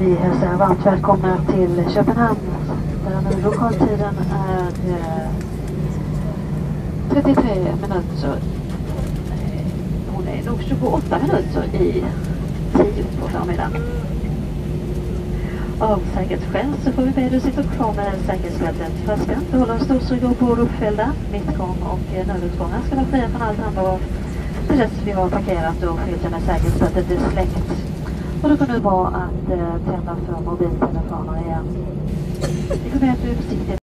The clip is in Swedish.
Vi hälsar varmt välkomna till Köpenhamn där nu lokaltiden är eh, 33 minuter. Hon är nog 28 minuter i 10 på förmiddagen. Av säkerhetsskäl så får vi be dig sitta kvar med säkerhetsbältet fastspänt. Behålla storsrygg och bord uppfällda. Mittgång och eh, nödutgångar ska vara fria från allt handbart till dess vi har parkerat och skylten med säkerhetsbältet är släckt. Och det kan nu vara att eh, tända för mobiltelefoner igen. Det kommer att bli försiktig